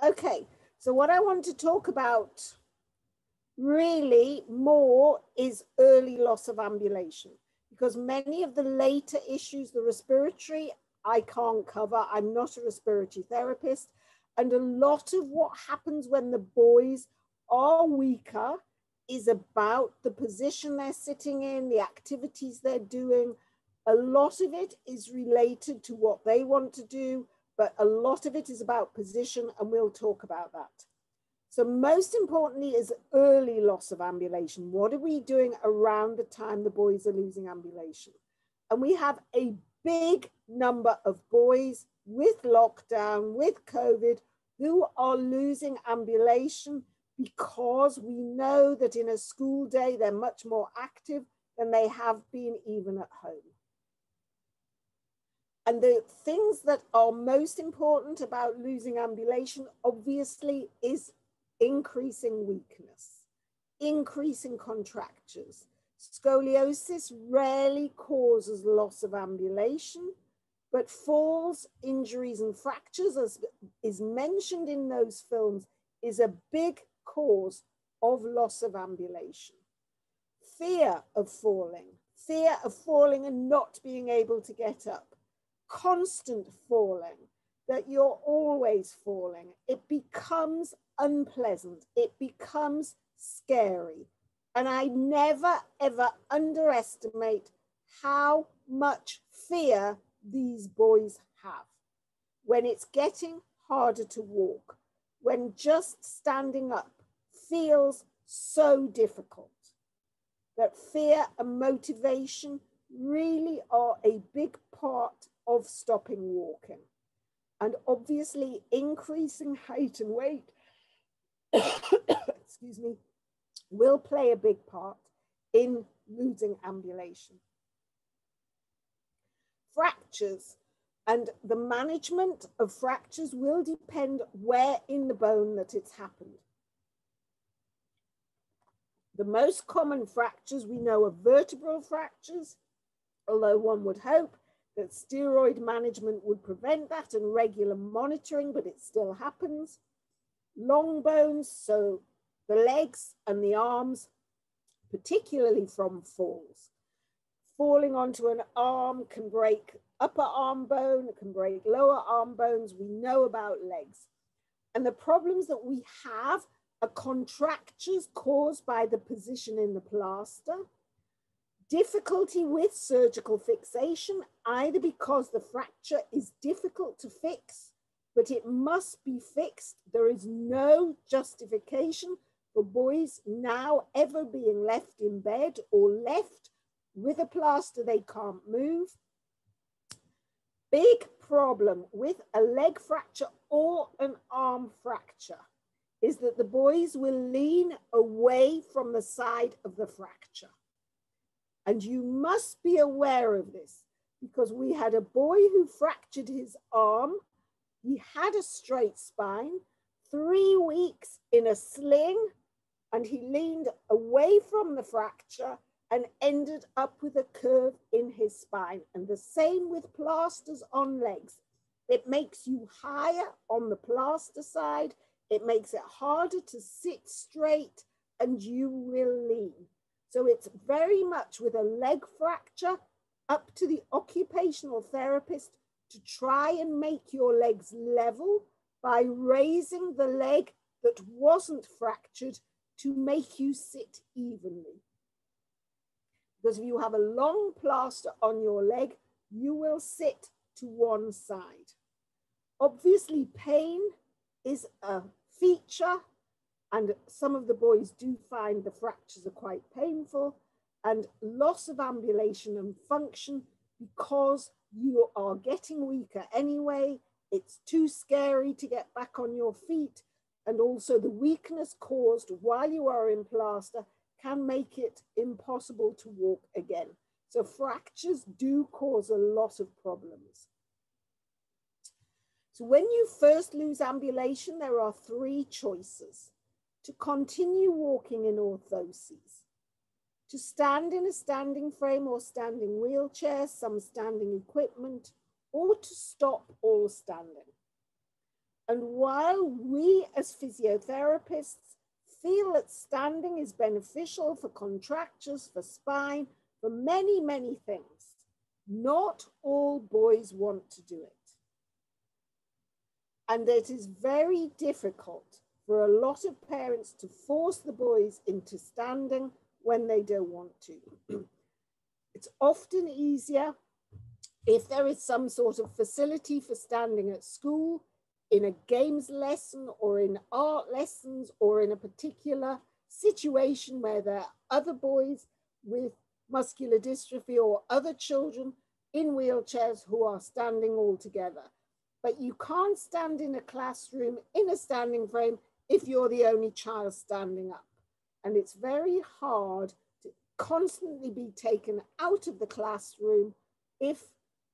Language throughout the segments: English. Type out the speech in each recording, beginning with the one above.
Okay, so what I want to talk about really more is early loss of ambulation because many of the later issues, the respiratory, I can't cover. I'm not a respiratory therapist. And a lot of what happens when the boys are weaker is about the position they're sitting in, the activities they're doing. A lot of it is related to what they want to do, but a lot of it is about position, and we'll talk about that. So most importantly is early loss of ambulation. What are we doing around the time the boys are losing ambulation? And we have a big number of boys with lockdown, with COVID, who are losing ambulation because we know that in a school day they're much more active than they have been even at home. And the things that are most important about losing ambulation, obviously, is increasing weakness, increasing contractures. Scoliosis rarely causes loss of ambulation, but falls, injuries, and fractures, as is mentioned in those films, is a big cause of loss of ambulation. Fear of falling, fear of falling and not being able to get up, constant falling, that you're always falling, it becomes unpleasant, it becomes scary. And I never ever underestimate how much fear these boys have when it's getting harder to walk, when just standing up feels so difficult. That fear and motivation really are a big part of stopping walking. And obviously, increasing height and weight, excuse me, will play a big part in losing ambulation. Fractures and the management of fractures will depend where in the bone that it's happened. The most common fractures we know are vertebral fractures, although one would hope that steroid management would prevent that and regular monitoring, but it still happens. Long bones, so the legs and the arms, particularly from falls. Falling onto an arm can break upper arm bone, it can break lower arm bones. We know about legs. And the problems that we have are contractures caused by the position in the plaster, difficulty with surgical fixation, either because the fracture is difficult to fix, but it must be fixed. There is no justification for boys now ever being left in bed or left with a plaster they can't move. Big problem with a leg fracture or an arm fracture is that the boys will lean away from the side of the fracture. And you must be aware of this because we had a boy who fractured his arm. He had a straight spine, three weeks in a sling, and he leaned away from the fracture and ended up with a curve in his spine. And the same with plasters on legs. It makes you higher on the plaster side it makes it harder to sit straight and you will lean. So it's very much with a leg fracture up to the occupational therapist to try and make your legs level by raising the leg that wasn't fractured to make you sit evenly. Because if you have a long plaster on your leg, you will sit to one side. Obviously, pain is a feature. And some of the boys do find the fractures are quite painful and loss of ambulation and function because you are getting weaker anyway. It's too scary to get back on your feet. And also the weakness caused while you are in plaster can make it impossible to walk again. So fractures do cause a lot of problems. So when you first lose ambulation, there are three choices. To continue walking in orthoses, to stand in a standing frame or standing wheelchair, some standing equipment, or to stop all standing. And while we as physiotherapists feel that standing is beneficial for contractures, for spine, for many, many things, not all boys want to do it. And it is very difficult for a lot of parents to force the boys into standing when they don't want to. it's often easier if there is some sort of facility for standing at school, in a games lesson or in art lessons or in a particular situation where there are other boys with muscular dystrophy or other children in wheelchairs who are standing all together. But you can't stand in a classroom in a standing frame if you're the only child standing up. And it's very hard to constantly be taken out of the classroom if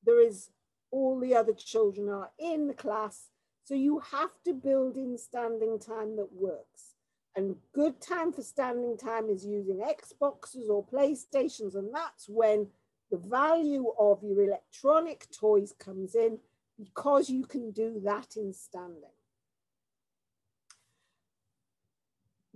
there is all the other children are in the class. So you have to build in standing time that works. And good time for standing time is using Xboxes or PlayStations. And that's when the value of your electronic toys comes in because you can do that in standing.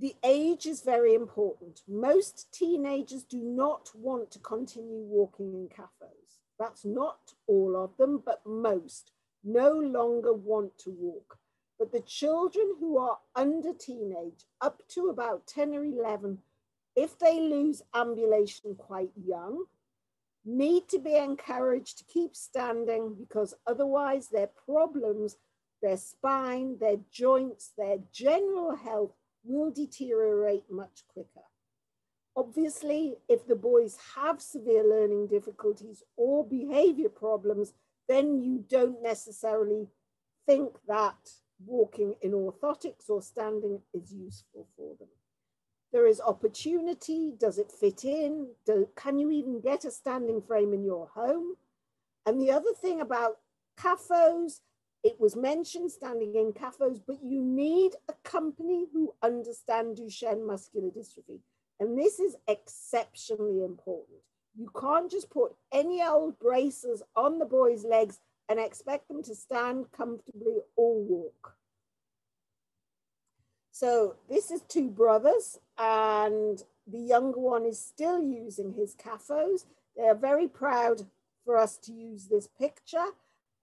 The age is very important. Most teenagers do not want to continue walking in KAFOs. That's not all of them, but most no longer want to walk. But the children who are under teenage, up to about 10 or 11, if they lose ambulation quite young, need to be encouraged to keep standing because otherwise their problems, their spine, their joints, their general health will deteriorate much quicker. Obviously, if the boys have severe learning difficulties or behavior problems, then you don't necessarily think that walking in orthotics or standing is useful for them. There is opportunity. Does it fit in? Do, can you even get a standing frame in your home? And the other thing about KAFOs it was mentioned standing in KAFOs, but you need a company who understand Duchenne muscular dystrophy. And this is exceptionally important. You can't just put any old braces on the boys' legs and expect them to stand comfortably or walk. So this is two brothers and the younger one is still using his KAFOs. They are very proud for us to use this picture.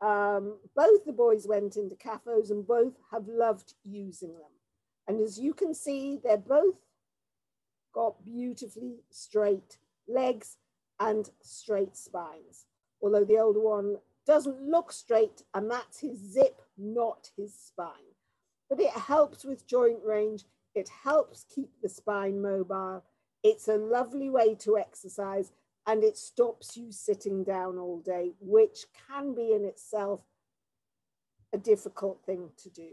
Um, both the boys went into KAFOs and both have loved using them. And as you can see, they're both got beautifully straight legs and straight spines. Although the older one doesn't look straight and that's his zip, not his spine. But it helps with joint range. It helps keep the spine mobile. It's a lovely way to exercise and it stops you sitting down all day, which can be in itself a difficult thing to do.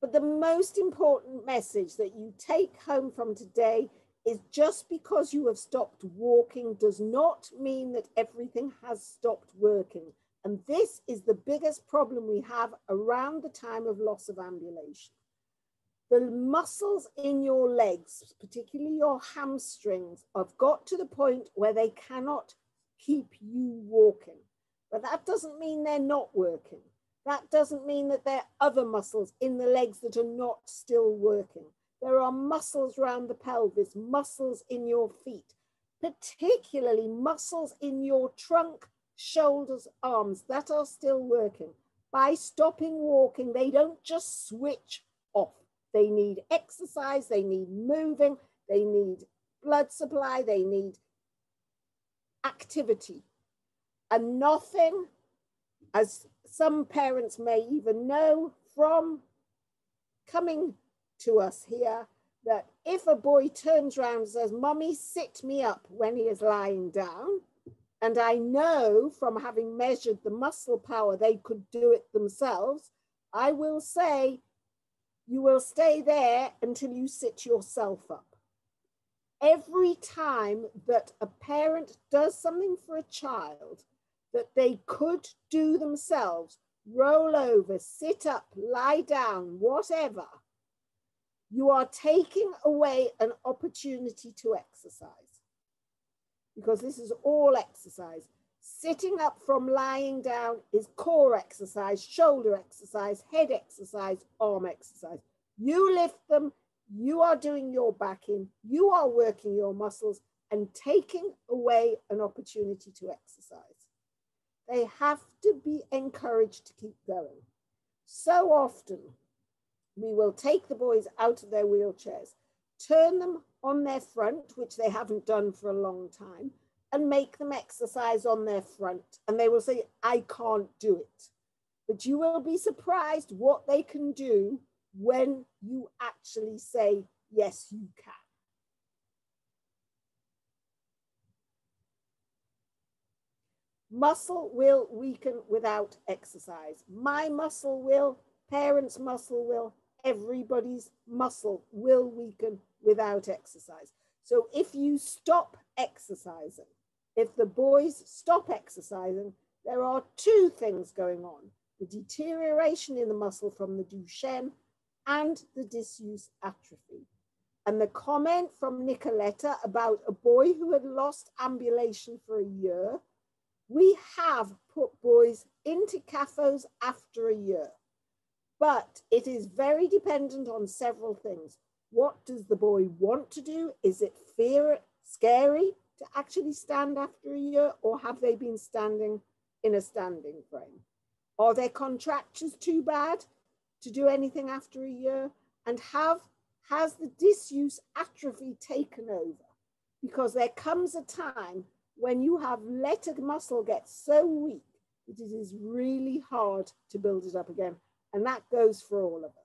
But the most important message that you take home from today is just because you have stopped walking does not mean that everything has stopped working. And this is the biggest problem we have around the time of loss of ambulation the muscles in your legs, particularly your hamstrings, have got to the point where they cannot keep you walking. But that doesn't mean they're not working. That doesn't mean that there are other muscles in the legs that are not still working. There are muscles around the pelvis, muscles in your feet, particularly muscles in your trunk, shoulders, arms that are still working. By stopping walking, they don't just switch off. They need exercise, they need moving, they need blood supply, they need activity. And nothing, as some parents may even know from coming to us here, that if a boy turns around and says, Mommy, sit me up when he is lying down, and I know from having measured the muscle power they could do it themselves, I will say, you will stay there until you sit yourself up. Every time that a parent does something for a child that they could do themselves, roll over, sit up, lie down, whatever, you are taking away an opportunity to exercise because this is all exercise. Sitting up from lying down is core exercise, shoulder exercise, head exercise, arm exercise. You lift them, you are doing your backing, you are working your muscles and taking away an opportunity to exercise. They have to be encouraged to keep going. So often, we will take the boys out of their wheelchairs, turn them on their front, which they haven't done for a long time, and make them exercise on their front. And they will say, I can't do it. But you will be surprised what they can do when you actually say, yes, you can. Muscle will weaken without exercise. My muscle will, parents' muscle will, everybody's muscle will weaken without exercise. So if you stop exercising, if the boys stop exercising, there are two things going on the deterioration in the muscle from the Duchenne and the disuse atrophy. And the comment from Nicoletta about a boy who had lost ambulation for a year, we have put boys into KAFOs after a year, but it is very dependent on several things. What does the boy want to do? Is it fear, scary to actually stand after a year, or have they been standing in a standing frame? Are their contractures too bad to do anything after a year? And have has the disuse atrophy taken over? Because there comes a time when you have let a muscle get so weak that it is really hard to build it up again. And that goes for all of us.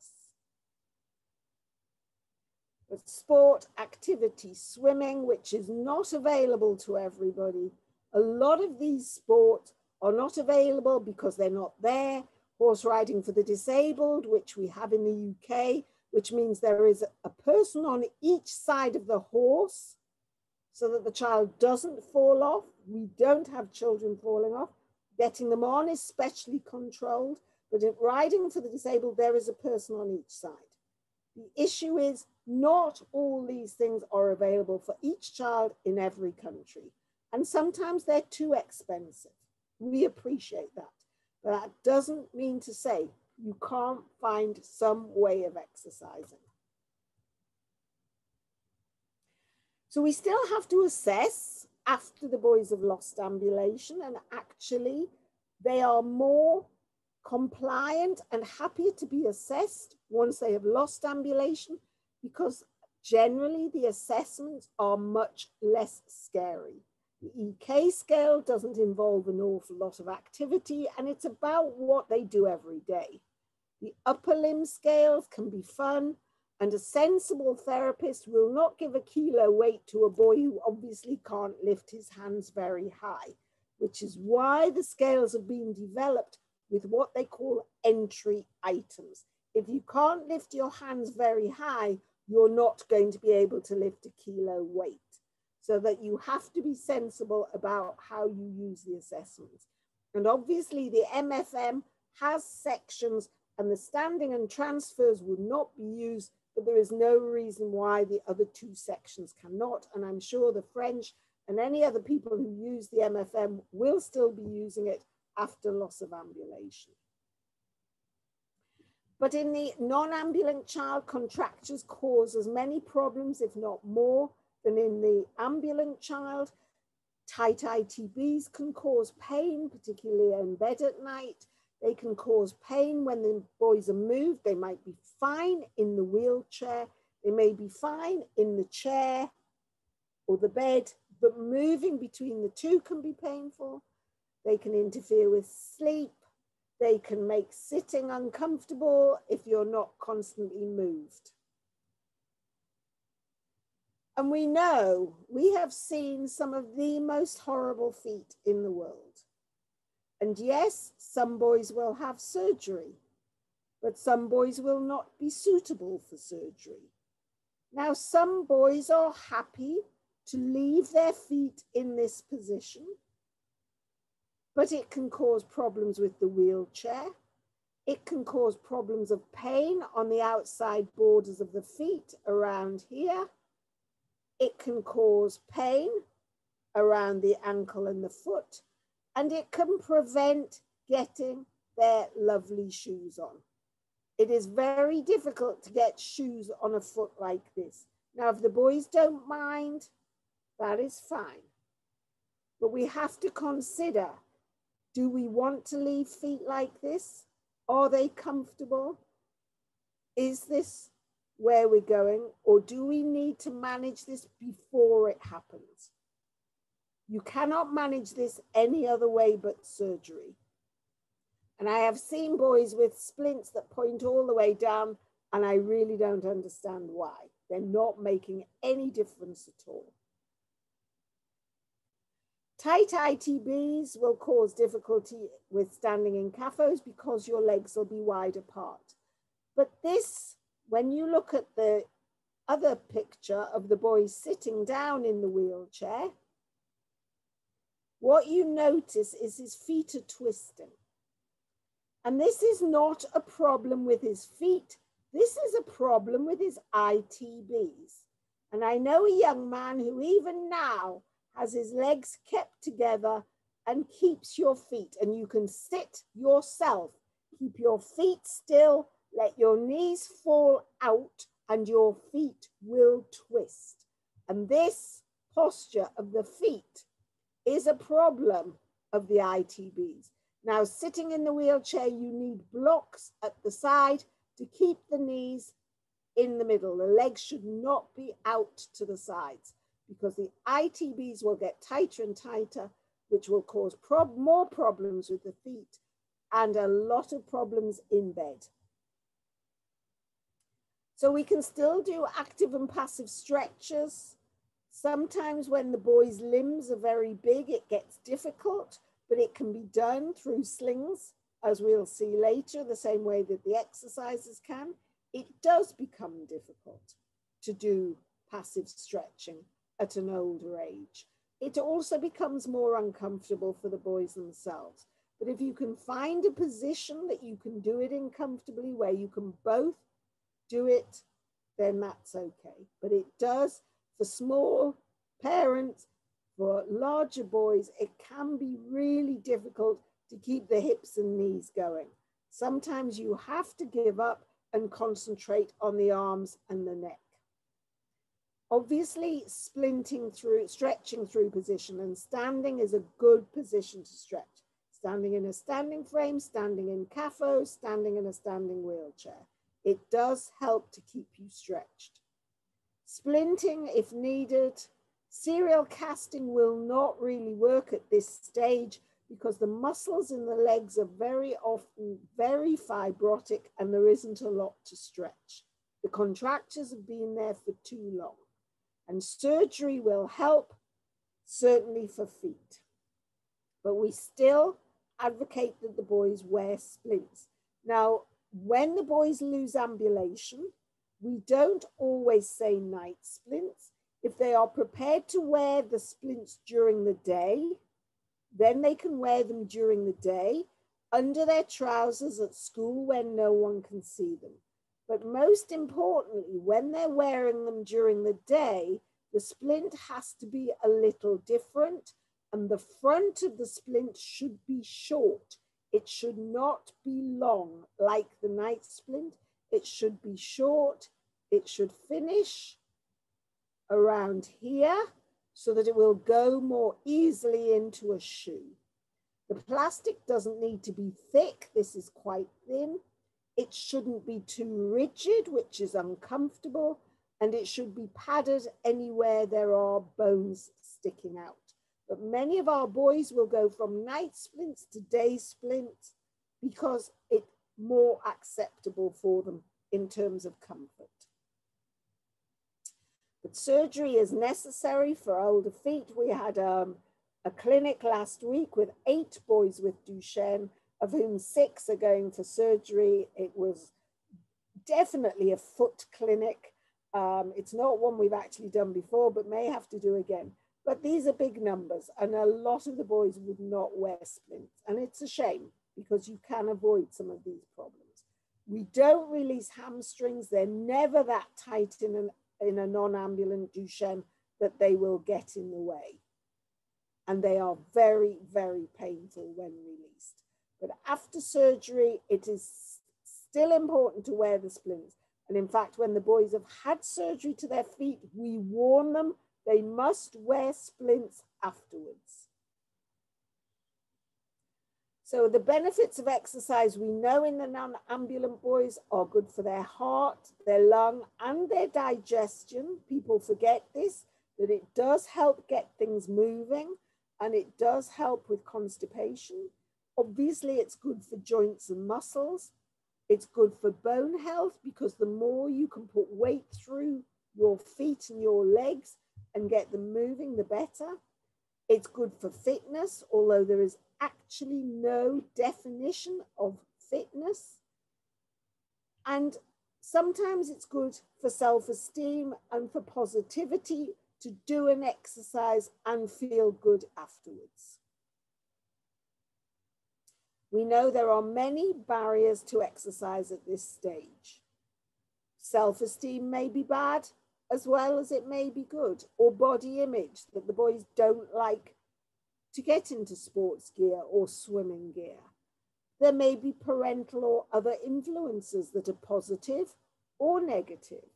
Sport, activity, swimming, which is not available to everybody. A lot of these sports are not available because they're not there. Horse riding for the disabled, which we have in the UK, which means there is a person on each side of the horse so that the child doesn't fall off. We don't have children falling off. Getting them on is specially controlled, but in riding for the disabled, there is a person on each side. The issue is not all these things are available for each child in every country. And sometimes they're too expensive. We appreciate that. But that doesn't mean to say you can't find some way of exercising. So we still have to assess after the boys have lost ambulation and actually they are more compliant and happier to be assessed once they have lost ambulation because generally the assessments are much less scary. The EK scale doesn't involve an awful lot of activity and it's about what they do every day. The upper limb scales can be fun and a sensible therapist will not give a kilo weight to a boy who obviously can't lift his hands very high, which is why the scales have been developed with what they call entry items. If you can't lift your hands very high, you're not going to be able to lift a kilo weight so that you have to be sensible about how you use the assessments. And obviously the MFM has sections and the standing and transfers would not be used, but there is no reason why the other two sections cannot. And I'm sure the French and any other people who use the MFM will still be using it after loss of ambulation. But in the non-ambulant child, contractures cause as many problems, if not more, than in the ambulant child. Tight ITBs can cause pain, particularly in bed at night. They can cause pain when the boys are moved. They might be fine in the wheelchair. They may be fine in the chair or the bed, but moving between the two can be painful. They can interfere with sleep. They can make sitting uncomfortable if you're not constantly moved. And we know we have seen some of the most horrible feet in the world. And yes, some boys will have surgery, but some boys will not be suitable for surgery. Now, some boys are happy to leave their feet in this position, but it can cause problems with the wheelchair. It can cause problems of pain on the outside borders of the feet around here. It can cause pain around the ankle and the foot. and it can prevent getting their lovely shoes on. It is very difficult to get shoes on a foot like this. Now, if the boys don't mind, that is fine. But we have to consider, do we want to leave feet like this? Are they comfortable? Is this where we're going? Or do we need to manage this before it happens? You cannot manage this any other way but surgery. And I have seen boys with splints that point all the way down, and I really don't understand why. They're not making any difference at all. Tight ITBs will cause difficulty with standing in KAFOs because your legs will be wide apart. But this, when you look at the other picture of the boy sitting down in the wheelchair, what you notice is his feet are twisting. And this is not a problem with his feet. This is a problem with his ITBs. And I know a young man who even now has his legs kept together and keeps your feet. And you can sit yourself, keep your feet still, let your knees fall out, and your feet will twist. And this posture of the feet is a problem of the ITBs. Now, sitting in the wheelchair, you need blocks at the side to keep the knees in the middle. The legs should not be out to the sides because the ITBs will get tighter and tighter, which will cause prob more problems with the feet and a lot of problems in bed. So we can still do active and passive stretches. Sometimes when the boy's limbs are very big, it gets difficult but it can be done through slings, as we'll see later, the same way that the exercises can. It does become difficult to do passive stretching at an older age. It also becomes more uncomfortable for the boys themselves. But if you can find a position that you can do it in comfortably, where you can both do it, then that's okay. But it does, for small parents, for larger boys, it can be really difficult to keep the hips and knees going. Sometimes you have to give up and concentrate on the arms and the neck. Obviously, splinting through, stretching through position and standing is a good position to stretch. Standing in a standing frame, standing in KAFO, standing in a standing wheelchair. It does help to keep you stretched. Splinting, if needed, Serial casting will not really work at this stage because the muscles in the legs are very often very fibrotic and there isn't a lot to stretch. The contractures have been there for too long and surgery will help certainly for feet. But we still advocate that the boys wear splints. Now, when the boys lose ambulation, we don't always say night splints if they are prepared to wear the splints during the day, then they can wear them during the day under their trousers at school when no one can see them. But most importantly, when they're wearing them during the day, the splint has to be a little different and the front of the splint should be short. It should not be long like the night splint. It should be short. It should finish around here so that it will go more easily into a shoe. The plastic doesn't need to be thick. This is quite thin. It shouldn't be too rigid, which is uncomfortable, and it should be padded anywhere there are bones sticking out. But many of our boys will go from night splints to day splints because it's more acceptable for them in terms of comfort. But surgery is necessary for older feet. We had um, a clinic last week with eight boys with Duchenne, of whom six are going for surgery. It was definitely a foot clinic. Um, it's not one we've actually done before, but may have to do again. But these are big numbers, and a lot of the boys would not wear splints. And it's a shame because you can avoid some of these problems. We don't release hamstrings, they're never that tight in an in a non-ambulant Duchenne that they will get in the way. and they are very, very painful when released. But after surgery, it is still important to wear the splints. And in fact, when the boys have had surgery to their feet, we warn them they must wear splints afterwards. So the benefits of exercise we know in the non-ambulant boys are good for their heart, their lung, and their digestion. People forget this, that it does help get things moving and it does help with constipation. Obviously, it's good for joints and muscles. It's good for bone health because the more you can put weight through your feet and your legs and get them moving, the better. It's good for fitness, although there is actually no definition of fitness. And sometimes it's good for self esteem and for positivity to do an exercise and feel good afterwards. We know there are many barriers to exercise at this stage. Self esteem may be bad as well as it may be good, or body image that the boys don't like to get into sports gear or swimming gear. There may be parental or other influences that are positive or negative.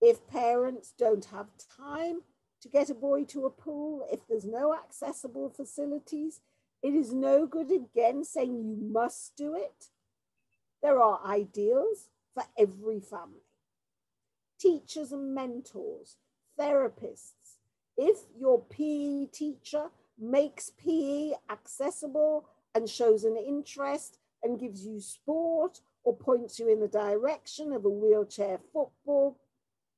If parents don't have time to get a boy to a pool, if there's no accessible facilities, it is no good again saying you must do it. There are ideals for every family. Teachers and mentors, therapists. If your PE teacher makes PE accessible and shows an interest and gives you sport or points you in the direction of a wheelchair football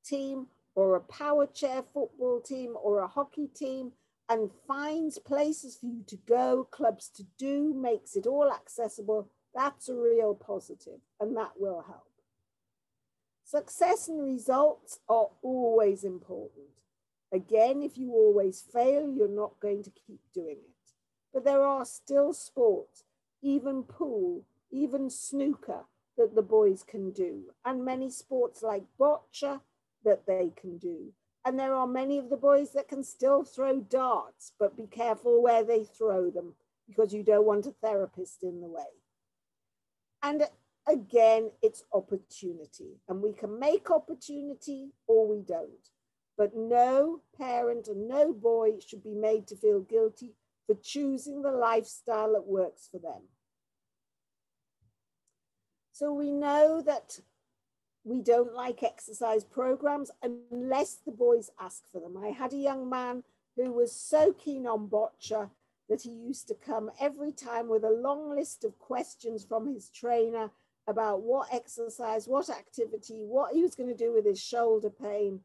team or a power chair football team or a hockey team and finds places for you to go, clubs to do, makes it all accessible, that's a real positive and that will help. Success and results are always important. Again, if you always fail, you're not going to keep doing it. But there are still sports, even pool, even snooker, that the boys can do, and many sports like boccia that they can do. And there are many of the boys that can still throw darts, but be careful where they throw them because you don't want a therapist in the way. And again, it's opportunity, and we can make opportunity or we don't. But no parent and no boy should be made to feel guilty for choosing the lifestyle that works for them. So we know that we don't like exercise programs unless the boys ask for them. I had a young man who was so keen on boccia that he used to come every time with a long list of questions from his trainer about what exercise, what activity, what he was going to do with his shoulder pain.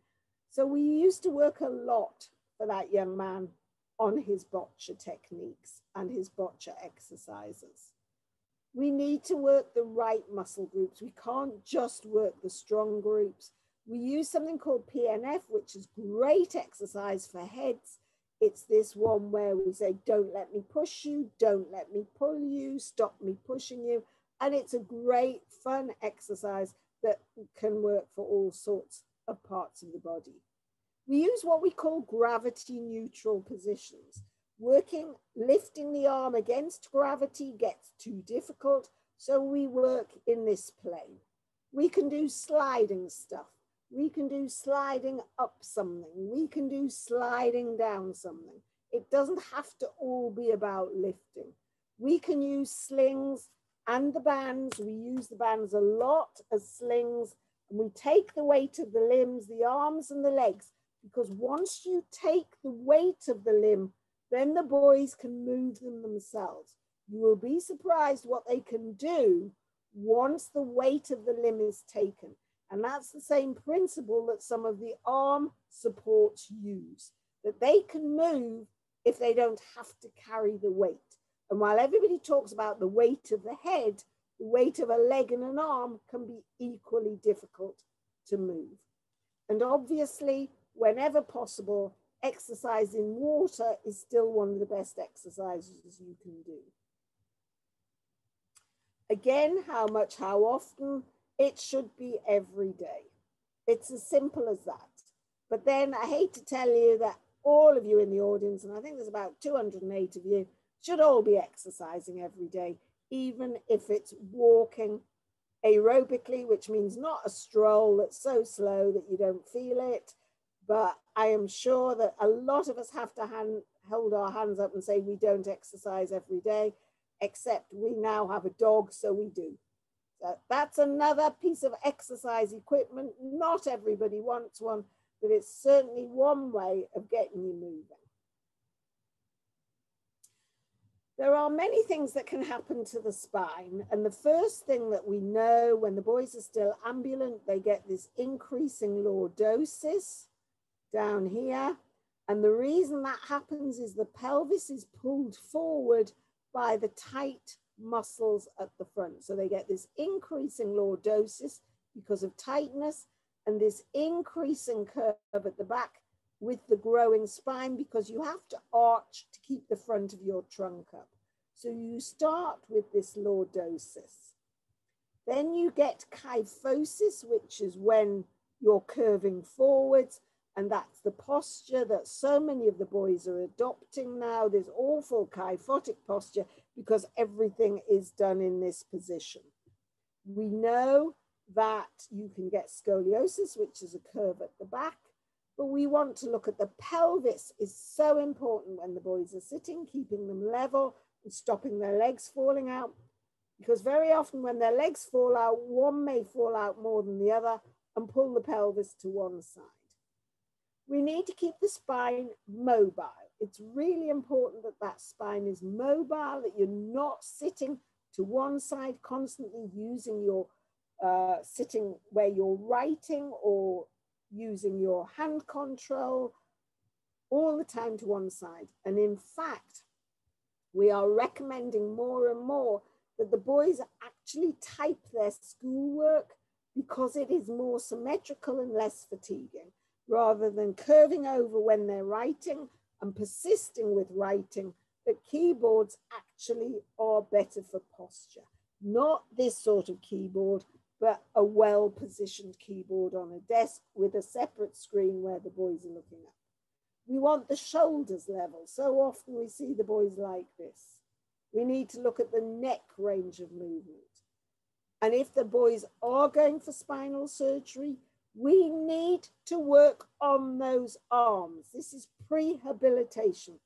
So we used to work a lot for that young man on his boccia techniques and his boccia exercises. We need to work the right muscle groups. We can't just work the strong groups. We use something called PNF, which is great exercise for heads. It's this one where we say, don't let me push you, don't let me pull you, stop me pushing you. And it's a great fun exercise that can work for all sorts of parts of the body. We use what we call gravity neutral positions. Working, lifting the arm against gravity gets too difficult, so we work in this plane. We can do sliding stuff. We can do sliding up something. We can do sliding down something. It doesn't have to all be about lifting. We can use slings and the bands. We use the bands a lot as slings and we take the weight of the limbs, the arms and the legs, because once you take the weight of the limb then the boys can move them themselves. You will be surprised what they can do once the weight of the limb is taken. And that's the same principle that some of the arm supports use, that they can move if they don't have to carry the weight. And while everybody talks about the weight of the head, the weight of a leg and an arm can be equally difficult to move. And obviously, whenever possible, exercise in water is still one of the best exercises you can do. Again, how much, how often? It should be every day. It's as simple as that. But then I hate to tell you that all of you in the audience, and I think there's about 208 of you, should all be exercising every day, even if it's walking aerobically, which means not a stroll that's so slow that you don't feel it. But I am sure that a lot of us have to hand, hold our hands up and say we don't exercise every day, except we now have a dog, so we do. So that's another piece of exercise equipment. Not everybody wants one, but it's certainly one way of getting you moving. There are many things that can happen to the spine. And the first thing that we know when the boys are still ambulant, they get this increasing lordosis down here. And the reason that happens is the pelvis is pulled forward by the tight muscles at the front. So they get this increasing lordosis because of tightness and this increasing curve at the back with the growing spine because you have to arch to keep the front of your trunk up. So you start with this lordosis. Then you get kyphosis, which is when you're curving forwards. And that's the posture that so many of the boys are adopting now, this awful kyphotic posture, because everything is done in this position. We know that you can get scoliosis, which is a curve at the back, but we want to look at the pelvis is so important when the boys are sitting, keeping them level and stopping their legs falling out. Because very often when their legs fall out, one may fall out more than the other and pull the pelvis to one side. We need to keep the spine mobile. It's really important that that spine is mobile, that you're not sitting to one side constantly using your uh, sitting where you're writing or using your hand control all the time to one side. And in fact, we are recommending more and more that the boys actually type their schoolwork because it is more symmetrical and less fatiguing rather than curving over when they're writing and persisting with writing that keyboards actually are better for posture. Not this sort of keyboard, but a well positioned keyboard on a desk with a separate screen where the boys are looking at. We want the shoulders level. So often we see the boys like this. We need to look at the neck range of movement. And if the boys are going for spinal surgery, we need to work on those arms. This is prehabilitation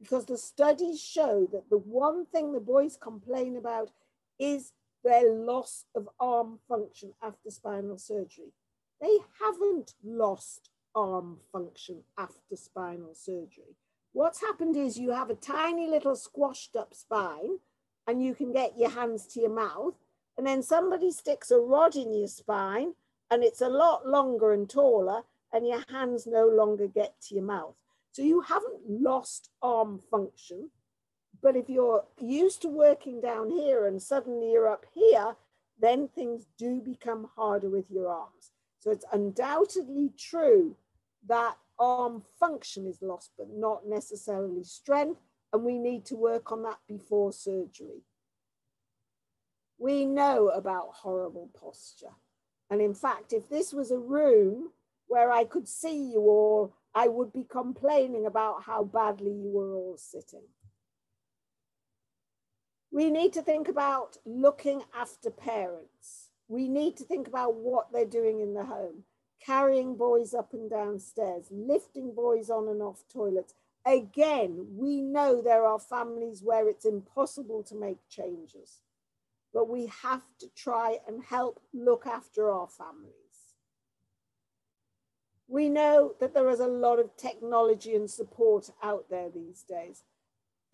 because the studies show that the one thing the boys complain about is their loss of arm function after spinal surgery. They haven't lost arm function after spinal surgery. What's happened is you have a tiny little squashed up spine and you can get your hands to your mouth and then somebody sticks a rod in your spine and it's a lot longer and taller and your hands no longer get to your mouth. So you haven't lost arm function, but if you're used to working down here and suddenly you're up here, then things do become harder with your arms. So it's undoubtedly true that arm function is lost, but not necessarily strength. And we need to work on that before surgery. We know about horrible posture. And in fact, if this was a room where I could see you all, I would be complaining about how badly you were all sitting. We need to think about looking after parents. We need to think about what they're doing in the home carrying boys up and down stairs, lifting boys on and off toilets. Again, we know there are families where it's impossible to make changes, but we have to try and help look after our families. We know that there is a lot of technology and support out there these days.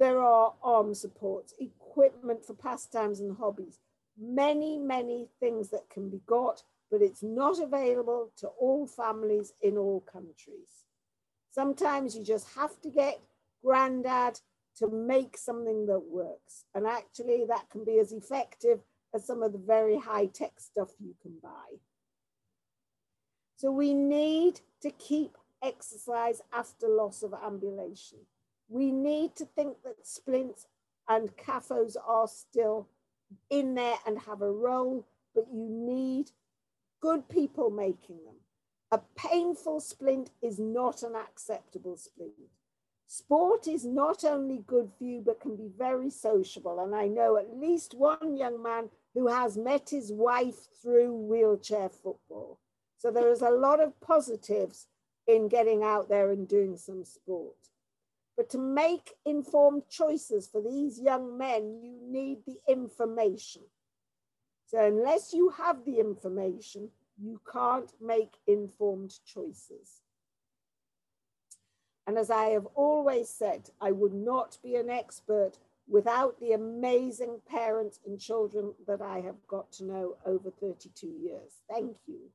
There are arm supports, equipment for pastimes and hobbies, many, many things that can be got but it's not available to all families in all countries. Sometimes you just have to get granddad to make something that works. And actually, that can be as effective as some of the very high tech stuff you can buy. So, we need to keep exercise after loss of ambulation. We need to think that splints and KAFOs are still in there and have a role, but you need good people making them. A painful splint is not an acceptable splint. Sport is not only good for you, but can be very sociable. And I know at least one young man who has met his wife through wheelchair football. So there is a lot of positives in getting out there and doing some sport. But to make informed choices for these young men, you need the information. So unless you have the information, you can't make informed choices. And as I have always said, I would not be an expert without the amazing parents and children that I have got to know over 32 years. Thank you.